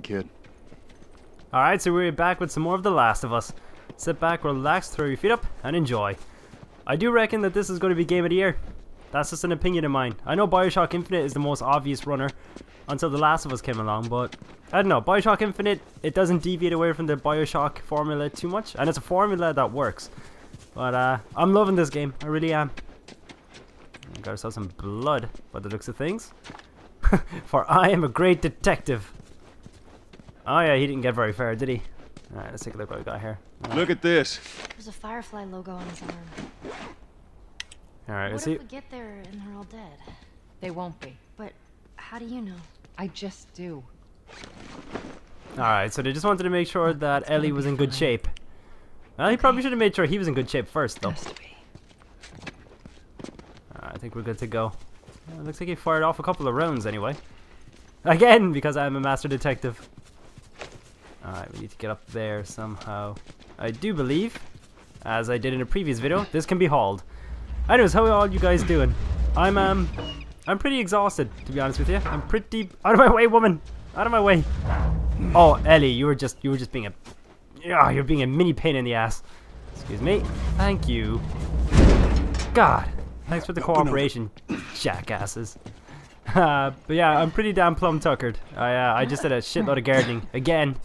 kid. Alright, so we're back with some more of The Last of Us. Sit back, relax, throw your feet up, and enjoy. I do reckon that this is going to be Game of the Year. That's just an opinion of mine. I know Bioshock Infinite is the most obvious runner until The Last of Us came along, but I don't know. Bioshock Infinite, it doesn't deviate away from the Bioshock formula too much, and it's a formula that works. But uh, I'm loving this game. I really am. Got ourselves some blood by the looks of things. For I am a great detective. Oh yeah, he didn't get very far, did he? Alright, let's take a look what we got here. Look at this. There's a Firefly logo on his arm. Alright, let's if see. we get there and they're all dead? They won't be. But how do you know? I just do. Alright, so they just wanted to make sure that It's Ellie was be in good fine. shape. Well, he probably should have made sure he was in good shape first, though. Has be. I think we're good to go. Uh, looks like he fired off a couple of rounds anyway. Again, because I'm a master detective. Alright, we need to get up there somehow. I do believe, as I did in a previous video, this can be hauled. Anyways, how are all you guys doing? I'm, um, I'm pretty exhausted, to be honest with you. I'm pretty... Out of my way, woman! Out of my way! Oh, Ellie, you were just, you were just being a... Yeah, you're being a mini pain in the ass. Excuse me. Thank you. God. Thanks for the cooperation, jackasses. Uh, but yeah, I'm pretty damn plum tuckered. I uh, I just did a shitload of gardening again.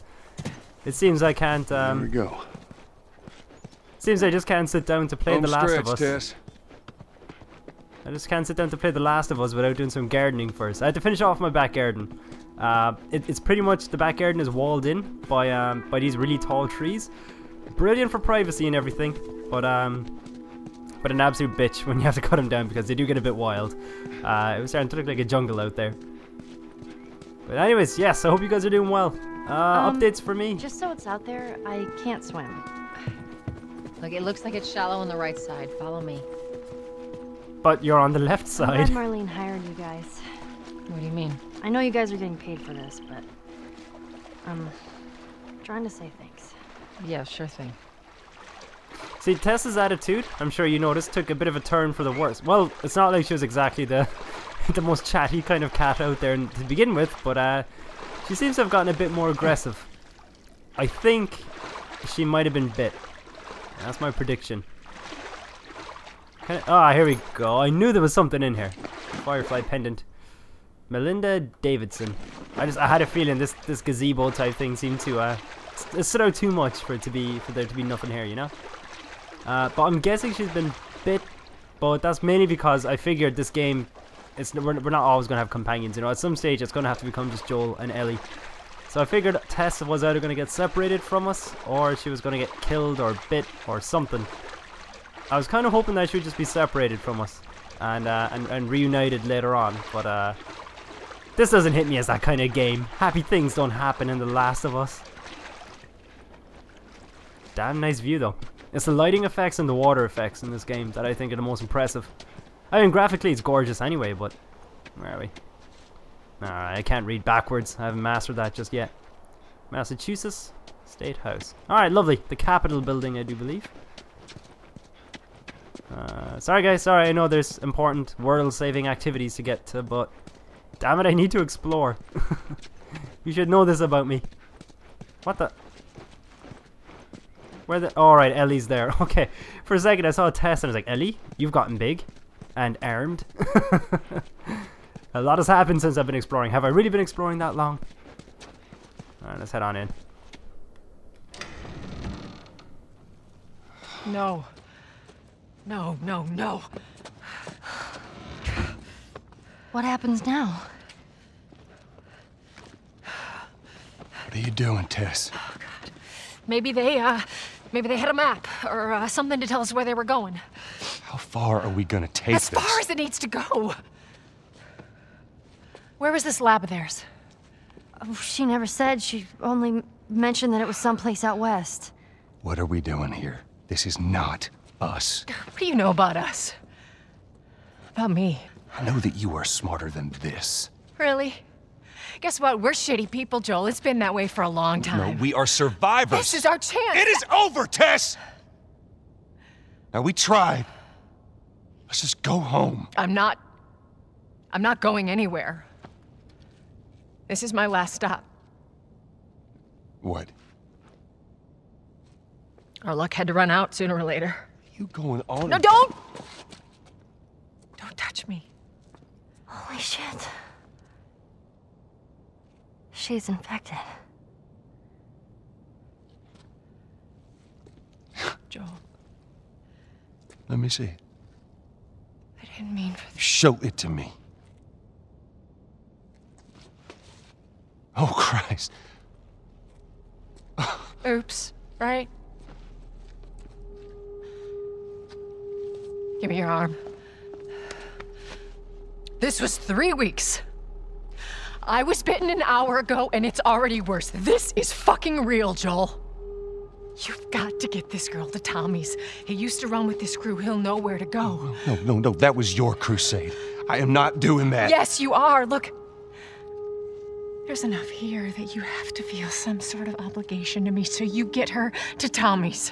It seems I can't. Here we Um, go. seems I just can't sit down to play Home The Last stretch, of Us. Tess. I just can't sit down to play The Last of Us without doing some gardening first. I had to finish off my back garden. Uh, it, it's pretty much the back garden is walled in by um by these really tall trees. Brilliant for privacy and everything, but um. But an absolute bitch when you have to cut them down because they do get a bit wild. Uh, it was starting to look like a jungle out there. But anyways, yes, I hope you guys are doing well. Uh, Um, updates for me. Just so it's out there, I can't swim. Look, it looks like it's shallow on the right side. Follow me. But you're on the left I'm glad side. Marlene hired you guys. What do you mean? I know you guys are getting paid for this, but I'm trying to say thanks. Yeah, sure thing. See, Tess's attitude, I'm sure you noticed, took a bit of a turn for the worse. Well, it's not like she was exactly the the most chatty kind of cat out there n- to begin with, but uh, she seems to have gotten a bit more aggressive. I think she might have been bit. That's my prediction. Ah, here we go. I knew there was something in here. Firefly pendant. Melinda Davidson. I just I had a feeling this this gazebo type thing seemed to uh it stood out too much for it to be for there to be nothing here, you know. Uh, but I'm guessing she's been bit, but that's mainly because I figured this game, it's we're, we're not always gonna have companions, you know. At some stage, it's gonna have to become just Joel and Ellie. So I figured Tess was either gonna get separated from us, or she was gonna get killed or bit or something. I was kind of hoping that she would just be separated from us and uh, and, and reunited later on, but uh, this doesn't hit me as that kind of game. Happy things don't happen in The Last of Us. Damn nice view though. It's the lighting effects and the water effects in this game that I think are the most impressive. I mean, graphically it's gorgeous anyway, but where are we? Alright, I can't read backwards. I haven't mastered that just yet. Massachusetts State House. Alright, lovely. The Capitol building, I do believe. Uh, sorry guys, sorry, I know there's important world-saving activities to get to, but damn it, I need to explore. you should know this about me. What the? Where the? All right, Ellie's there. Okay, for a second I saw a Tess and I was like, Ellie, you've gotten big and armed. a lot has happened since I've been exploring. Have I really been exploring that long? All right, let's head on in. No. No, no, no. What happens now? What are you doing, Tess? Oh, God. Maybe they, uh, maybe they had a map or uh, something to tell us where they were going. How far are we gonna take As this? far as it needs to go. Where was this lab of theirs? Oh, she never said. She only mentioned that it was someplace out west. What are we doing here? This is not us. What do you know about us? About me? I know that you are smarter than this. Really? Guess what? We're shitty people, Joel. It's been that way for a long time. No, we are survivors. This is our chance. It is over, Tess! Now we tried. Let's just go home. I'm not. I'm not going anywhere. This is my last stop. What? Our luck had to run out sooner or later. You going on? No, don't! Don't touch me. Holy shit. She's infected. Joel, Let me see. I didn't mean for Show it to me. Oh, Christ. Oops, right? Give me your arm. This was three weeks. I was bitten an hour ago and it's already worse. This is fucking real, Joel. You've got to get this girl to Tommy's. He used to run with this crew. He'll know where to go. No, no, no. That was your crusade. I am not doing that. Yes, you are. Look. There's enough here that you have to feel some sort of obligation to me, so you get her to Tommy's.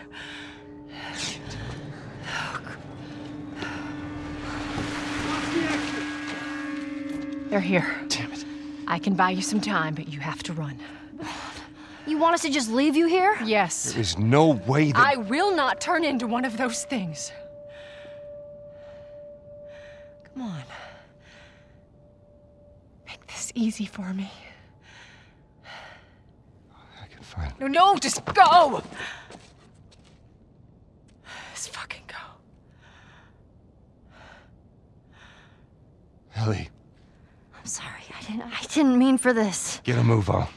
They're here. Damn it. I can buy you some time, but you have to run. You want us to just leave you here? Yes. There's no way that. I will not turn into one of those things. Come on. Make this easy for me. I can find. No, no, just go! Just fucking go. Ellie, I'm sorry. I didn't I didn't mean for this. get a move on.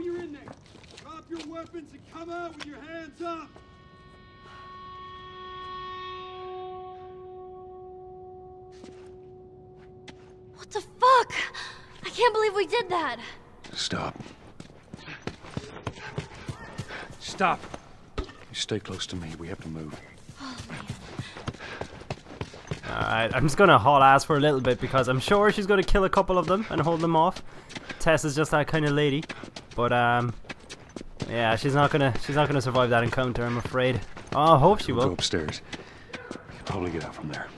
Know you're in there. Drop your weapons and come out with your hands up. What the fuck? I can't believe we did that. Stop. Stop. You stay close to me. We have to move. Alright, I'm just gonna haul ass for a little bit because I'm sure she's gonna kill a couple of them and hold them off. Tess is just that kind of lady. But um yeah, she's not gonna she's not gonna survive that encounter, I'm afraid. Oh, I hope she We'll go upstairs. We can probably get out from there.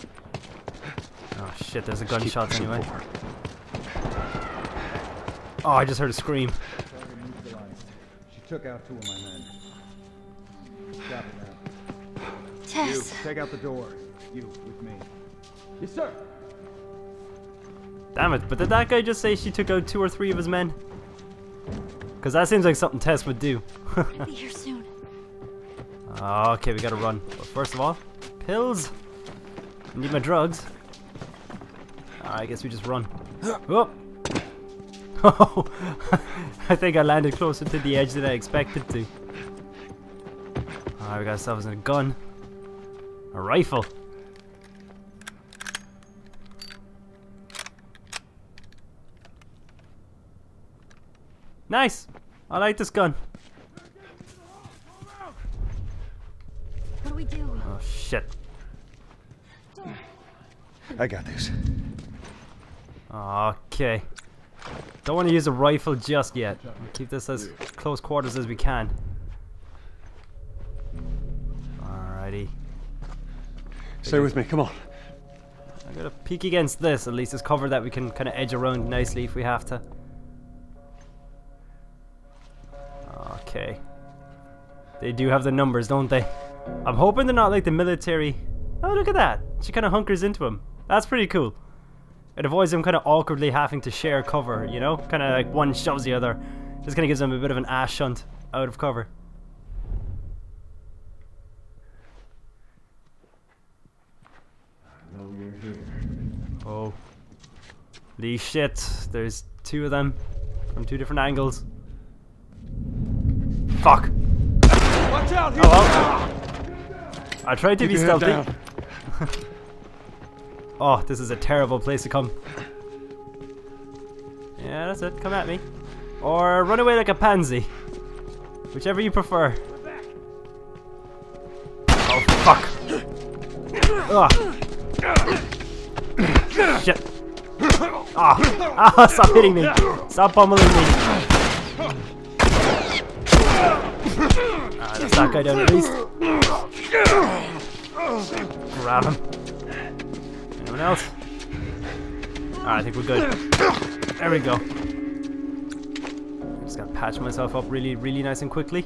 Oh shit, there's a gunshot anyway. forward. Oh, I just heard a scream. She took out two of my men. Stop. You, Tess. take out the door. You, with me. Yes, sir. Damn it, but did that guy just say she took out two or three of his men? Because that seems like something Tess would do. Be here soon. Ah, okay, we gotta run. But first of all, pills. I Need my drugs. Ah, I guess we just run. Oh! Oh! I think I landed closer to the edge than I expected to. Alright, we got ourselves a gun. A rifle. Nice! I like this gun. What do we do? Oh shit. I got this. Okay. Don't want to use a rifle just yet. Keep this as close quarters as we can. Alrighty. Stay with me. Come on. I'm gonna peek against this. At least it's cover that we can kind of edge around nicely if we have to. Okay. They do have the numbers, don't they? I'm hoping they're not like the military. Oh, look at that. She kind of hunkers into him. That's pretty cool. It avoids them kind of awkwardly having to share cover, you know? Kind of like one shoves the other. Just kind of gives them a bit of an ass shunt out of cover. Oh. Holy shit. There's two of them from two different angles. Fuck. Watch out! Oh well. I tried to Keep be stealthy. Oh, this is a terrible place to come. Yeah, that's it. Come at me. Or run away like a pansy. Whichever you prefer. Oh, fuck. Ugh. Shit. Ah. ah, stop hitting me. Stop pummeling me. Ah, that's that guy down at least. Grab him. Anyone else? Alright, I think we're good. There we go. Just gotta patch myself up really, really nice and quickly.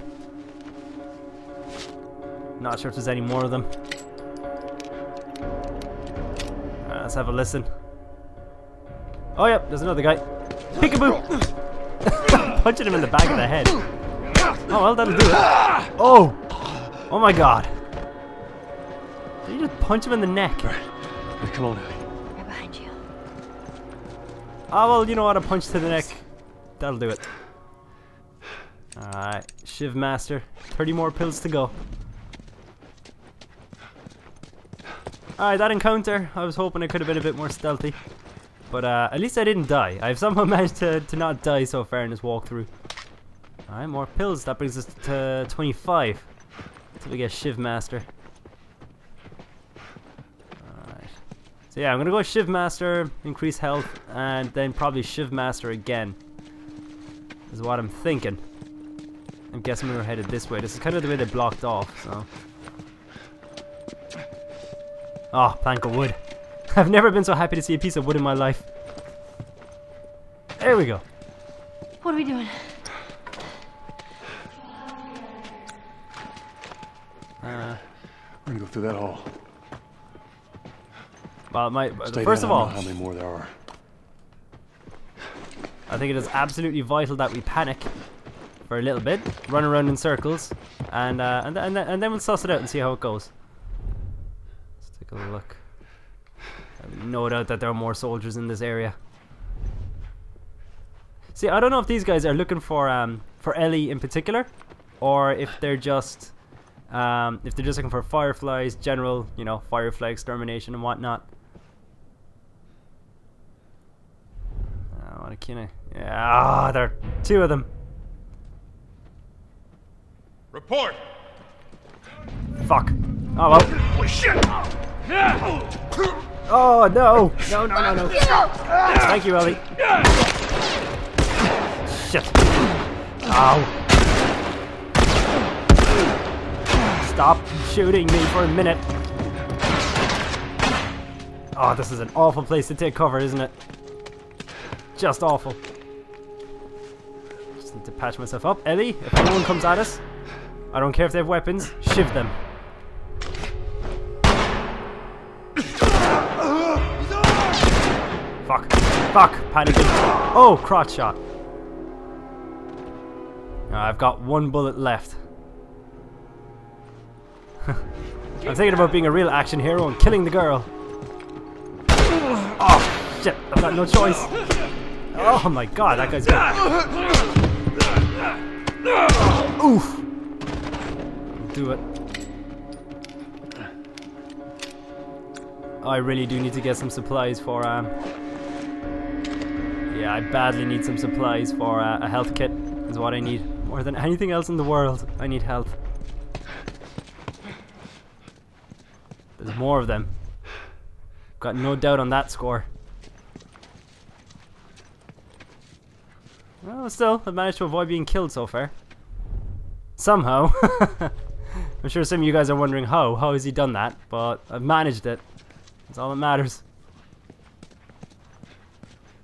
Not sure if there's any more of them. Alright, let's have a listen. Oh, yep, there's another guy. Peekaboo! Punching him in the back of the head. Oh, well, that'll do it. Oh! Oh my god. Did you just punch him in the neck? Hey, come on, Ellie. Right behind you. Oh, well, you know what? A punch to the neck. That'll do it. Alright, Shiv Master. 30 more pills to go. Alright, that encounter, I was hoping it could have been a bit more stealthy. But uh, at least I didn't die. I've somehow managed to, to not die so far in this walkthrough. Alright, more pills. That brings us to 25. Until we get Shiv Master. Alright. So yeah, I'm gonna go Shiv Master, increase health, and then probably Shiv Master again. Is what I'm thinking. I'm guessing we are headed this way. This is kind of the way they blocked off, so. Oh, plank of wood. I've never been so happy to see a piece of wood in my life. There we go. What are we doing? Through that hall. well, my Stay first down, of all, how many more there are. I think it is absolutely vital that we panic for a little bit, run around in circles, and uh, and, th- and, th- and then we'll suss it out and see how it goes. Let's take a look. No doubt that there are more soldiers in this area. See, I don't know if these guys are looking for um for Ellie in particular, or if they're just um if they're just looking for fireflies, general, you know, firefly extermination and whatnot. Uh, what a kinda, yeah, ah, there are two of them. Report! Fuck. Oh well. Holy shit! Oh no! No no no no! Thank you, Ellie. Shit! Ow! Stop shooting me for a minute. Oh, this is an awful place to take cover, isn't it? Just awful. Just need to patch myself up. Ellie, if anyone comes at us, I don't care if they have weapons, shiv them. Fuck. Fuck. Panicking. Oh, crotch shot. I've got one bullet left. I'm thinking about being a real action hero and killing the girl. Oh, shit. I've got no choice. Oh my god, that guy's good. Oof. Do it. I really do need to get some supplies for um yeah, I badly need some supplies for uh, a health kit. Is what I need more than anything else in the world. I need health. There's more of them. Got no doubt on that score. Well, still, I've managed to avoid being killed so far. Somehow. I'm sure some of you guys are wondering how. How has he done that? But I've managed it. That's all that matters.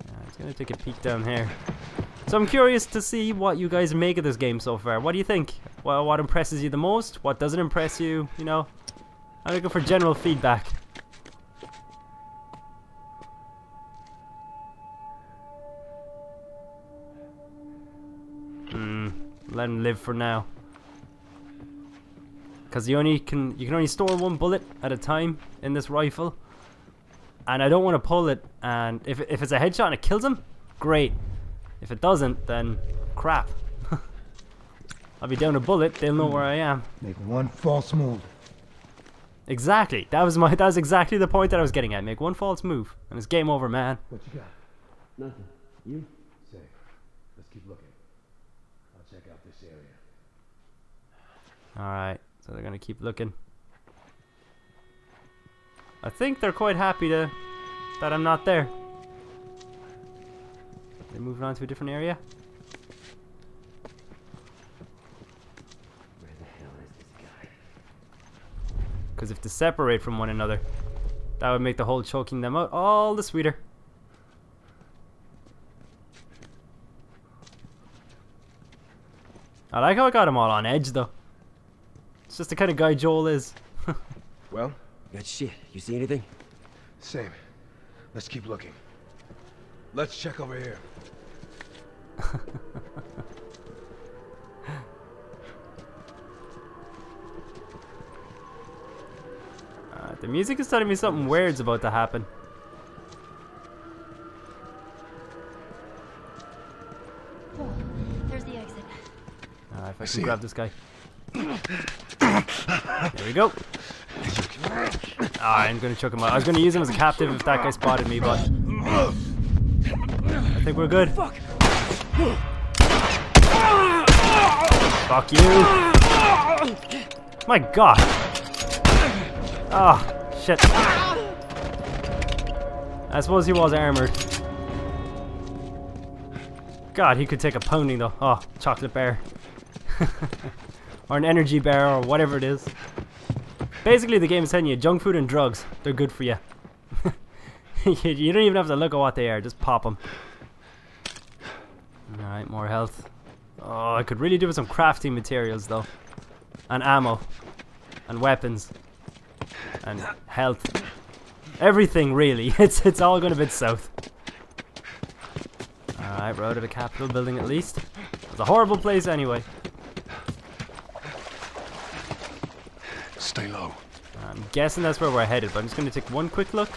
I'm just gonna take a peek down here. So I'm curious to see what you guys make of this game so far. What do you think? Well, what impresses you the most? What doesn't impress you? You know, I'm looking for general feedback. Hmm. Let him live for now. Because you only can you can only store one bullet at a time in this rifle. And I don't want to pull it and if if it's a headshot and it kills him, great. If it doesn't, then crap. I'll be down a bullet, they'll know where I am. Make one false move. Exactly. That was my that was exactly the point that I was getting at. Make one false move and it's game over, man. What you got? Nothing. You? Safe. Let's keep looking. I'll check out this area. Alright, so they're gonna keep looking. I think they're quite happy to that I'm not there. They're moving on to a different area. Where the hell Because if they separate from one another, that would make the whole choking them out all the sweeter. I like how I got him all on edge though. It's just the kind of guy Joel is. Well, Got shit. You see anything? same. Let's keep looking. Let's check over here. the music is telling me something weird's about to happen. There's the exit. Uh, if I see can it. grab this guy. There we go. Ah, I'm gonna choke him out. I was gonna use him as a captive if that guy spotted me, but I think we're good. Fuck. Fuck you. My god. Ah, shit. I suppose he was armored. God, he could take a pony though. Oh, chocolate bear. or an energy bear or whatever it is. Basically, the game is telling you junk food and drugs, they're good for you. you don't even have to look at what they are, just pop them. Alright, more health. Oh, I could really do with some crafting materials though. And ammo. And weapons. And health. Everything really. It's it's all going a bit south. Alright, road to the Capitol building at least. It's a horrible place anyway. Stay low. I'm guessing that's where we're headed, but I'm just going to take one quick look.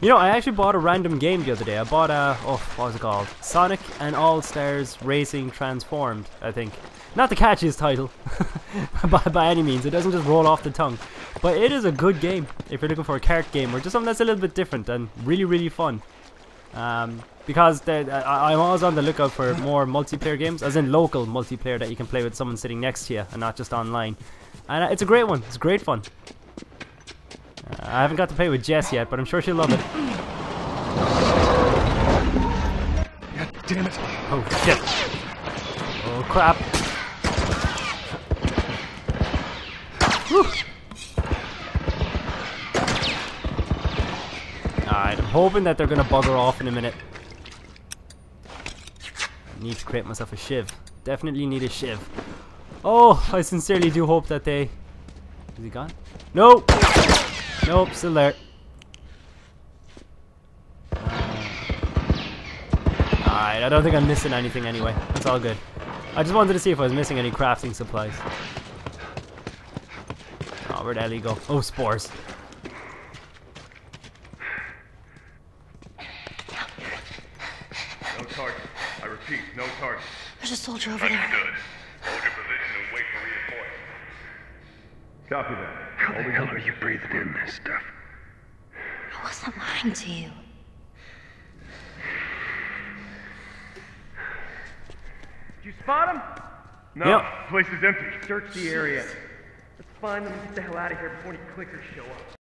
You know, I actually bought a random game the other day. I bought a, oh, what was it called? Sonic and All Stars Racing Transformed, I think. Not the catchiest title, by, by any means. It doesn't just roll off the tongue. But it is a good game if you're looking for a kart game or just something that's a little bit different and really, really fun. Um, because the- I, I'm always on the lookout for more multiplayer games, as in local multiplayer that you can play with someone sitting next to you and not just online. And uh, it's a great one. It's great fun. Uh, I haven't got to play with Jess yet, but I'm sure she'll love it. God damn it. Oh shit! Oh crap! Whew. Hoping that they're gonna bugger off in a minute. Need to create myself a shiv. Definitely need a shiv. Oh, I sincerely do hope that they. Is he gone? No! Nope, still there. Uh, alright, I don't think I'm missing anything anyway. That's all good. I just wanted to see if I was missing any crafting supplies. Oh, where'd Ellie go? Oh, spores. No target. I repeat, no target. There's a soldier over there. Understood. Hold your position and wait for reinforcements. Copy that. How the hell are you breathing in this stuff? I wasn't lying to you. Did you spot him? No, Yep. place is empty. Search the area. Let's find them and get the hell out of here before any clickers show up.